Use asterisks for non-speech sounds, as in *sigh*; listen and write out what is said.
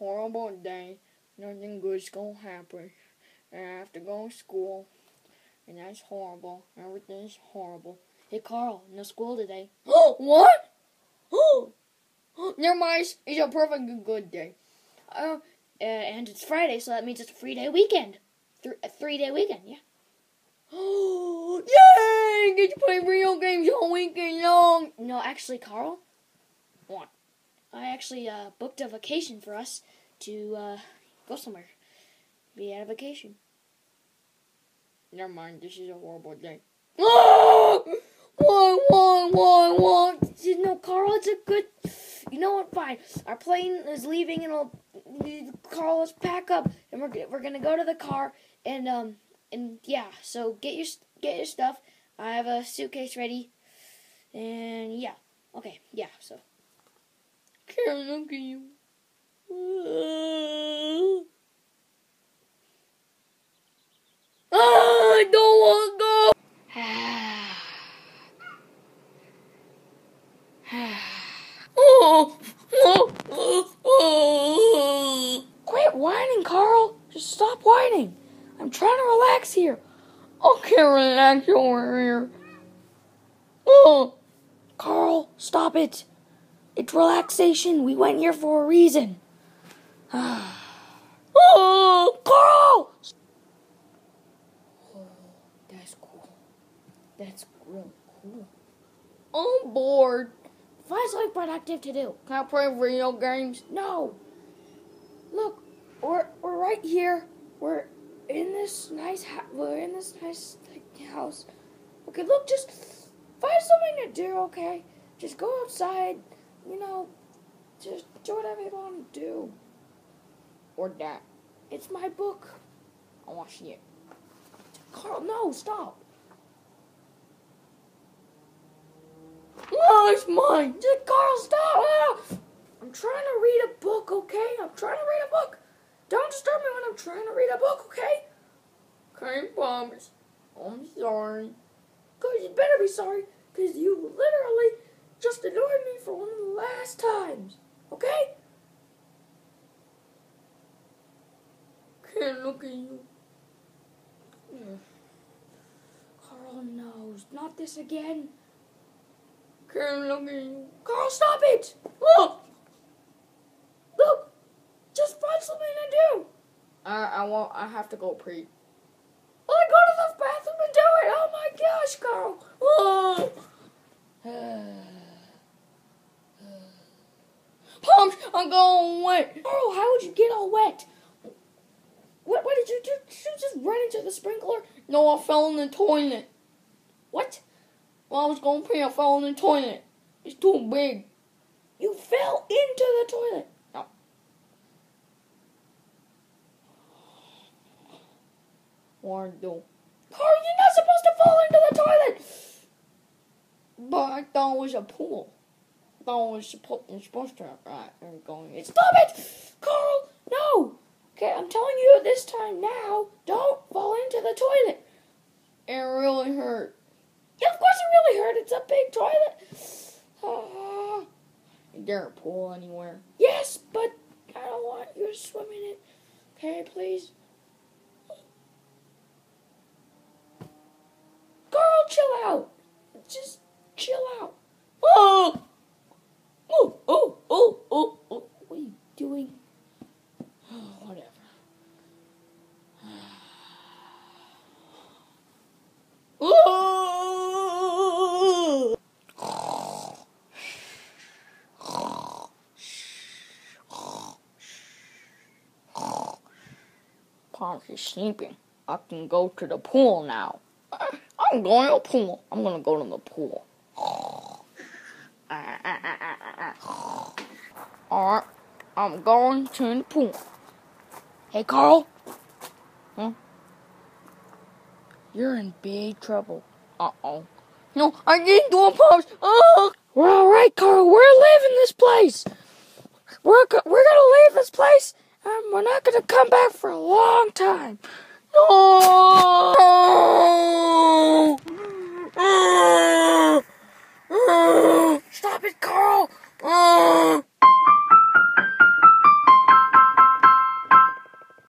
horrible day. Nothing good's gonna happen. And I have to go to school. And that's horrible. Everything's horrible. Hey, Carl, no school today. Oh, *gasps* what? Oh, *gasps* never mind. It's a perfectly good day. Uh, uh, and it's Friday, so that means it's a three day weekend. Th- a three day weekend, yeah. Oh, *gasps* yay! Get to play video games all weekend long. No, actually, Carl. Actually uh, booked a vacation for us to uh, go somewhere. Be at a vacation. Never mind. This is a horrible day. Oh! Why, why? No, Carl, it's a good. You know what? Fine. Our plane is leaving, and I'll, Carl, let's pack up, and we're we're gonna go to the car, and um, and yeah. So get your get your stuff. I have a suitcase ready, and yeah. Okay, yeah. So. I don't want to go. oh, oh, oh. Quit whining, Carl. Just stop whining. I'm trying to relax here. Can't relax over here. Oh, Carl, stop it. It's relaxation. We went here for a reason. *sighs* oh, Carl! Oh, that's cool. That's real cool. I'm bored. Find something productive to do. Can I play video games? No. Look, we're we're right here. We're in this nice we're in this nice like, house. Okay, look, just find something to do. Okay, just go outside. You know, just do whatever you want to do. Or that. It's my book. I want to see it. Carl, no, stop. No, it's mine. Carl, stop. Ah! I'm trying to read a book, okay? I'm trying to read a book. Don't disturb me when I'm trying to read a book, okay? Can't promise. I'm sorry. Cause you better be sorry, cause you literally just annoyed me for one times, okay? Can't look at you. Carl knows. Not this again. Can't look at you. Carl, stop it! Look! Look! Just find something to do! I, I won't. I have to go pee. I go to the bathroom and do it! Oh my gosh, Carl! Oh! I'm going wet. Carl, how would you get all wet? What, what did you do? Did you just run into the sprinkler? No, I fell in the toilet. What? Well, I was going to pee, I fell in the toilet. It's too big. You fell into the toilet. No. Do? Carl, you're not supposed to fall into the toilet. But I thought it was a pool. Was supposed, you're supposed to. Right, I'm going. Stop it, Carl. No. Okay, I'm telling you this time now. Don't fall into the toilet. It really hurt. Yeah, of course it really hurt. It's a big toilet. Uh, *sighs* Is there a pool anywhere? Yes, but I don't want you to swim in it. Okay, please. Girl, chill out. Just chill out. Oh, oh, oh, oh, oh. What are you doing? Oh, *sighs* whatever. *sighs* Oh! *sighs* Palms is sleeping. I can go to the pool now. I'm going to the pool. I'm gonna go to the pool. Ah, ah, ah, Alright, I'm going to the pool. Hey, Carl. Huh? You're in big trouble. Uh oh. No, I didn't do a pause. Oh! We're alright, Carl. We're leaving this place. We're, we're gonna leave this place, and we're not gonna come back for a long time. No!